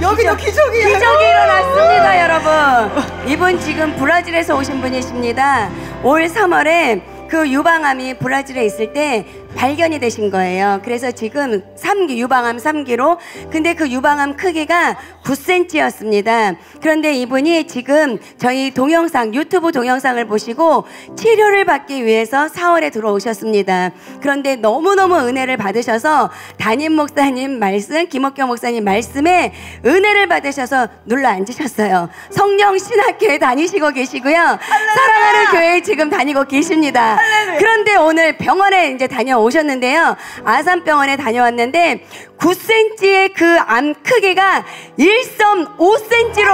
여기도 기적이 기적이 일어났습니다, 여러분. 이분 지금 브라질에서 오신 분이십니다. 올 3월에 그 유방암이 브라질에 있을 때 발견이 되신 거예요. 그래서 지금 3기, 유방암 3기로. 근데 그 유방암 크기가 9cm였습니다. 그런데 이분이 지금 저희 동영상, 유튜브 동영상을 보시고 치료를 받기 위해서 4월에 들어오셨습니다. 그런데 너무너무 은혜를 받으셔서 담임 목사님 말씀, 김옥경 목사님 말씀에 은혜를 받으셔서 눌러 앉으셨어요. 성령 신학교에 다니시고 계시고요. 사랑하는 교회에 지금 다니고 계십니다. 그런데 오늘 병원에 이제 다녀오 셨는데요. 아산병원에 다녀왔는데 9cm의 그 암 크기가 1.5cm로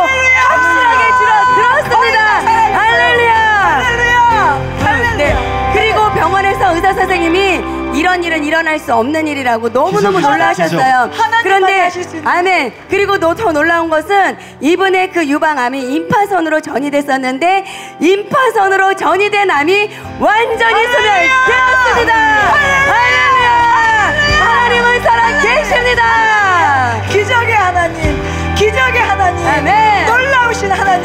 확실하게 줄어 들었습니다. 할렐루야! 할렐루야! 네. 그리고 병원에서 의사 선생님이 이런 일은 일어날 수 없는 일이라고 너무너무 놀라셨어요. 그런데 아멘. 그리고 또더 놀라운 것은 이분의 그 유방암이 임파선으로 전이됐었는데 임파선으로 전이된 암이 완전히 소멸되었습니다. 하나님 기적의 하나님 아멘. 놀라우신 하나님